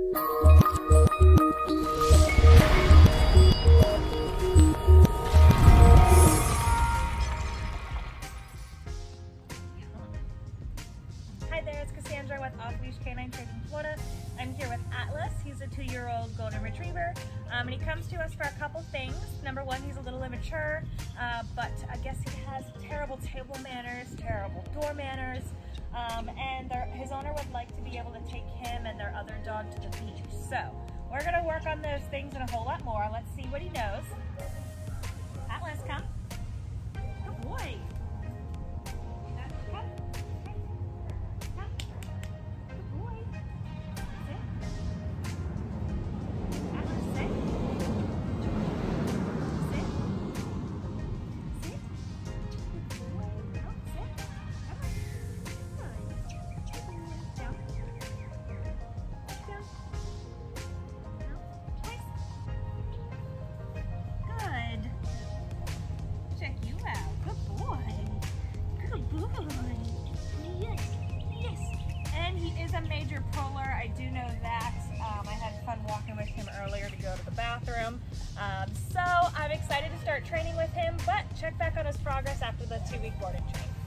Thank you. Golden retriever, um, and he comes to us for a couple things. Number one, he's a little immature, uh, but I guess he has terrible table manners, terrible door manners, um, and his owner would like to be able to take him and their other dog to the beach. So we're gonna work on those things and a whole lot more. Let's see what he knows. A major puller. I do know that. Um, I had fun walking with him earlier to go to the bathroom. Um, so I'm excited to start training with him, but check back on his progress after the two-week boarding train.